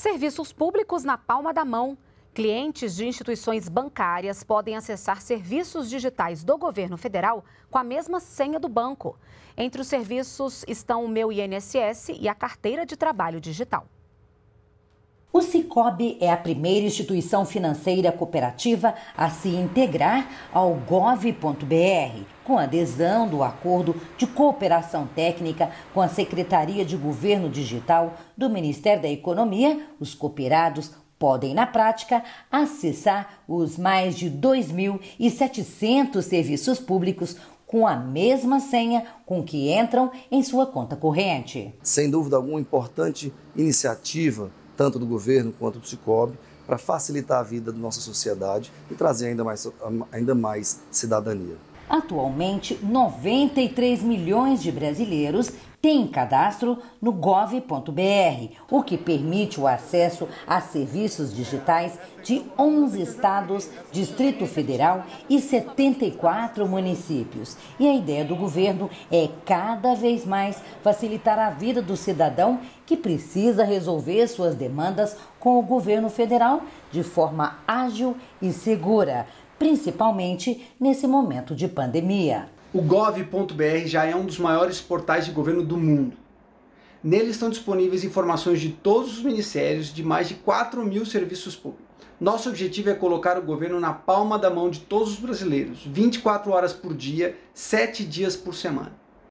Serviços públicos na palma da mão. Clientes de instituições bancárias podem acessar serviços digitais do governo federal com a mesma senha do banco. Entre os serviços estão o Meu INSS e a carteira de trabalho digital. O Cicobi é a primeira instituição financeira cooperativa a se integrar ao gov.br, com adesão do acordo de cooperação técnica com a Secretaria de Governo Digital do Ministério da Economia. Os cooperados podem, na prática, acessar os mais de 2.700 serviços públicos com a mesma senha com que entram em sua conta corrente. Sem dúvida alguma, importante iniciativa tanto do governo quanto do Cicobi, para facilitar a vida da nossa sociedade e trazer ainda mais, ainda mais cidadania. Atualmente, 93 milhões de brasileiros têm cadastro no gov.br, o que permite o acesso a serviços digitais de 11 estados, Distrito Federal e 74 municípios. E a ideia do governo é cada vez mais facilitar a vida do cidadão que precisa resolver suas demandas com o governo federal de forma ágil e segura principalmente nesse momento de pandemia. O gov.br já é um dos maiores portais de governo do mundo. Nele estão disponíveis informações de todos os ministérios de mais de 4 mil serviços públicos. Nosso objetivo é colocar o governo na palma da mão de todos os brasileiros, 24 horas por dia, 7 dias por semana.